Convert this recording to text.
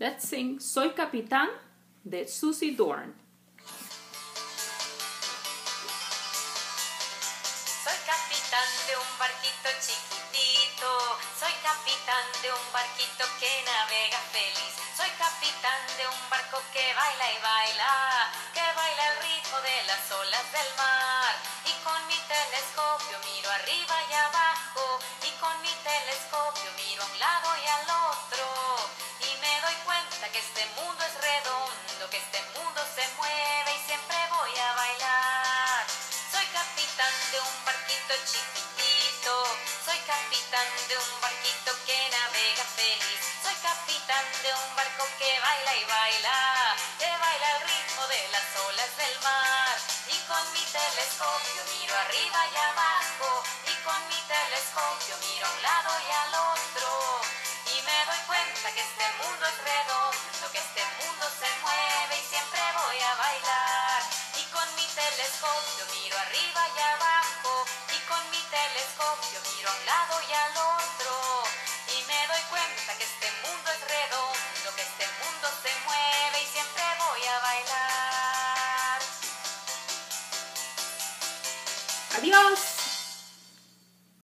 Let's sing Soy Capitán de Susie Dorn. Soy capitán de un barquito chiquitito, soy capitán de un barquito que navega feliz, soy capitán de un barco que baila y baila, que baila el ritmo de las olas del mar, y con mi telescopio miro arriba y abajo, y con mi telescopio que este mundo se mueve y siempre voy a bailar. Soy capitán de un barquito chiquitito, soy capitán de un barquito que navega feliz, soy capitán de un barco que baila y baila, que baila al ritmo de las olas del mar. Y con mi telescopio miro arriba y abajo, y con mi telescopio miro a un lado y al otro, telescopio miro arriba y abajo, y con mi telescopio miro a un lado y al otro, y me doy cuenta que este mundo es redondo, que este mundo se mueve y siempre voy a bailar. Adiós.